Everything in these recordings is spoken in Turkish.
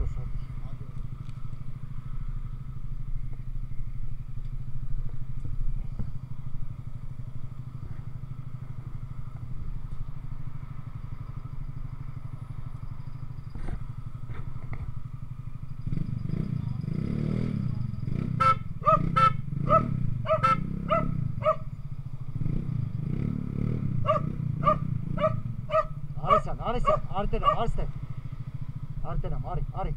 da sabır. Hadi. Ari sen, Ártela, Mari, Mari.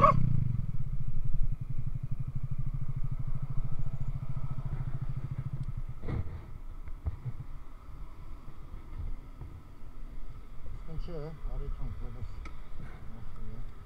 Woo! sure. I don't know.